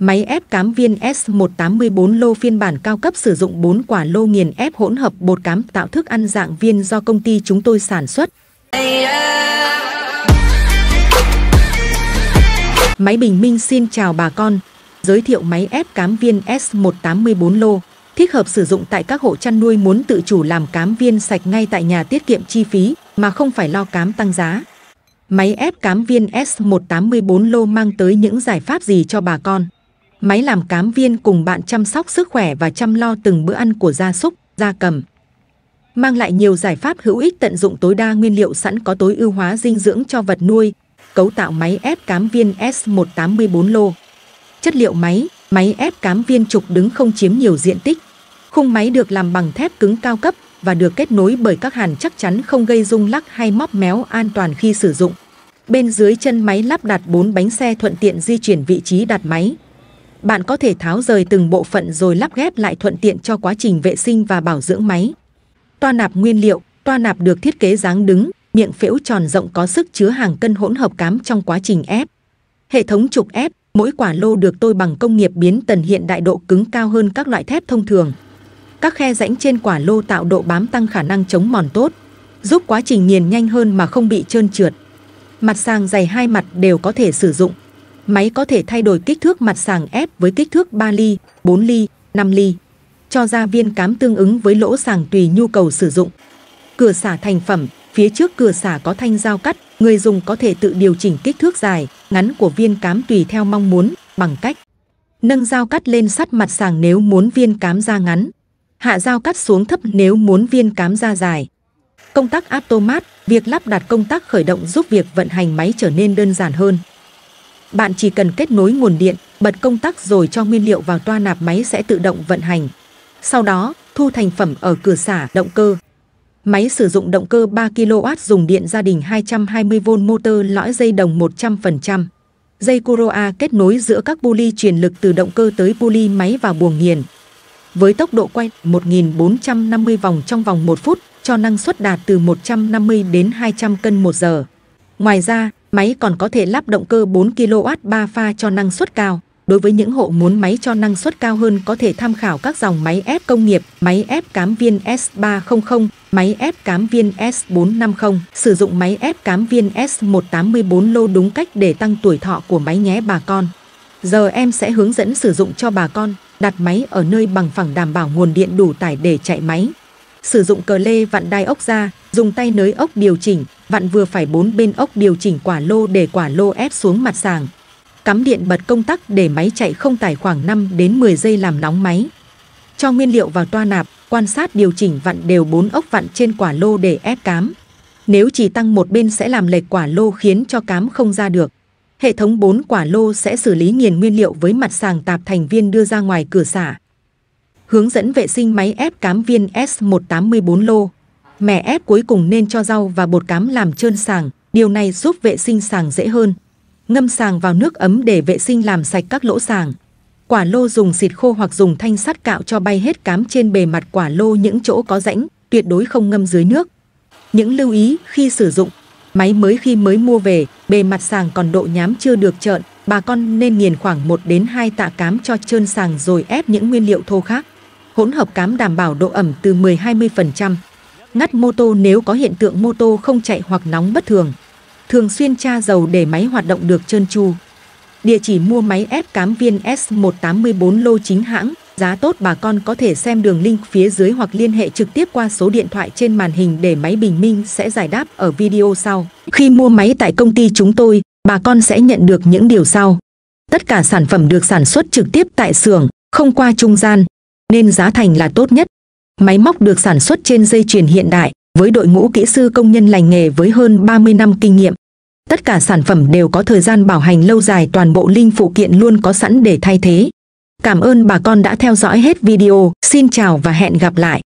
Máy ép cám viên S184 lô phiên bản cao cấp sử dụng 4 quả lô nghiền ép hỗn hợp bột cám tạo thức ăn dạng viên do công ty chúng tôi sản xuất. Máy bình minh xin chào bà con, giới thiệu máy ép cám viên S184 lô, thích hợp sử dụng tại các hộ chăn nuôi muốn tự chủ làm cám viên sạch ngay tại nhà tiết kiệm chi phí mà không phải lo cám tăng giá. Máy ép cám viên S184 lô mang tới những giải pháp gì cho bà con? Máy làm cám viên cùng bạn chăm sóc sức khỏe và chăm lo từng bữa ăn của gia súc, gia cầm. Mang lại nhiều giải pháp hữu ích tận dụng tối đa nguyên liệu sẵn có tối ưu hóa dinh dưỡng cho vật nuôi, cấu tạo máy ép cám viên S184 lô. Chất liệu máy, máy ép cám viên trục đứng không chiếm nhiều diện tích. Khung máy được làm bằng thép cứng cao cấp và được kết nối bởi các hàn chắc chắn không gây rung lắc hay móp méo an toàn khi sử dụng. Bên dưới chân máy lắp đặt 4 bánh xe thuận tiện di chuyển vị trí đặt máy. Bạn có thể tháo rời từng bộ phận rồi lắp ghép lại thuận tiện cho quá trình vệ sinh và bảo dưỡng máy. Toa nạp nguyên liệu, toa nạp được thiết kế dáng đứng, miệng phễu tròn rộng có sức chứa hàng cân hỗn hợp cám trong quá trình ép. Hệ thống trục ép, mỗi quả lô được tôi bằng công nghiệp biến tần hiện đại độ cứng cao hơn các loại thép thông thường. Các khe rãnh trên quả lô tạo độ bám tăng khả năng chống mòn tốt, giúp quá trình nghiền nhanh hơn mà không bị trơn trượt. Mặt sàng dày hai mặt đều có thể sử dụng. Máy có thể thay đổi kích thước mặt sàng ép với kích thước 3 ly, 4 ly, 5 ly. Cho ra viên cám tương ứng với lỗ sàng tùy nhu cầu sử dụng. Cửa xả thành phẩm, phía trước cửa xả có thanh dao cắt, người dùng có thể tự điều chỉnh kích thước dài, ngắn của viên cám tùy theo mong muốn, bằng cách nâng dao cắt lên sắt mặt sàng nếu muốn viên cám ra ngắn, hạ dao cắt xuống thấp nếu muốn viên cám ra dài. Công tắc automat, việc lắp đặt công tắc khởi động giúp việc vận hành máy trở nên đơn giản hơn. Bạn chỉ cần kết nối nguồn điện, bật công tắc rồi cho nguyên liệu vào toa nạp máy sẽ tự động vận hành. Sau đó, thu thành phẩm ở cửa xả động cơ. Máy sử dụng động cơ 3 kW dùng điện gia đình 220V motor lõi dây đồng 100%. Dây Kuroa kết nối giữa các buli truyền lực từ động cơ tới buli máy và buồng nghiền. Với tốc độ quay 1450 vòng trong vòng 1 phút, cho năng suất đạt từ 150 đến 200 cân một giờ. Ngoài ra, máy còn có thể lắp động cơ 4 kW 3 pha cho năng suất cao. Đối với những hộ muốn máy cho năng suất cao hơn có thể tham khảo các dòng máy ép công nghiệp, máy ép cám viên S300, máy ép cám viên S450. Sử dụng máy ép cám viên S184 lô đúng cách để tăng tuổi thọ của máy nhé bà con. Giờ em sẽ hướng dẫn sử dụng cho bà con, đặt máy ở nơi bằng phẳng đảm bảo nguồn điện đủ tải để chạy máy. Sử dụng cờ lê vặn đai ốc ra, dùng tay nới ốc điều chỉnh, vặn vừa phải bốn bên ốc điều chỉnh quả lô để quả lô ép xuống mặt sàng. Cắm điện bật công tắc để máy chạy không tải khoảng 5 đến 10 giây làm nóng máy. Cho nguyên liệu vào toa nạp, quan sát điều chỉnh vặn đều bốn ốc vặn trên quả lô để ép cám. Nếu chỉ tăng một bên sẽ làm lệch quả lô khiến cho cám không ra được. Hệ thống 4 quả lô sẽ xử lý nghiền nguyên liệu với mặt sàng tạp thành viên đưa ra ngoài cửa xả. Hướng dẫn vệ sinh máy ép cám viên S184 lô. Mẻ ép cuối cùng nên cho rau và bột cám làm trơn sàng, điều này giúp vệ sinh sàng dễ hơn. Ngâm sàng vào nước ấm để vệ sinh làm sạch các lỗ sàng. Quả lô dùng xịt khô hoặc dùng thanh sắt cạo cho bay hết cám trên bề mặt quả lô những chỗ có rãnh, tuyệt đối không ngâm dưới nước. Những lưu ý khi sử dụng Máy mới khi mới mua về, bề mặt sàng còn độ nhám chưa được trợn, bà con nên nghiền khoảng 1 đến 2 tạ cám cho trơn sàng rồi ép những nguyên liệu thô khác. Hỗn hợp cám đảm bảo độ ẩm từ 10-20%. Ngắt mô tô nếu có hiện tượng mô tô không chạy hoặc nóng bất thường. Thường xuyên tra dầu để máy hoạt động được trơn tru. Địa chỉ mua máy ép cám viên S184 lô chính hãng, giá tốt bà con có thể xem đường link phía dưới hoặc liên hệ trực tiếp qua số điện thoại trên màn hình để máy bình minh sẽ giải đáp ở video sau. Khi mua máy tại công ty chúng tôi, bà con sẽ nhận được những điều sau. Tất cả sản phẩm được sản xuất trực tiếp tại xưởng, không qua trung gian, nên giá thành là tốt nhất. Máy móc được sản xuất trên dây chuyền hiện đại, với đội ngũ kỹ sư công nhân lành nghề với hơn 30 năm kinh nghiệm. Tất cả sản phẩm đều có thời gian bảo hành lâu dài toàn bộ linh phụ kiện luôn có sẵn để thay thế. Cảm ơn bà con đã theo dõi hết video, xin chào và hẹn gặp lại.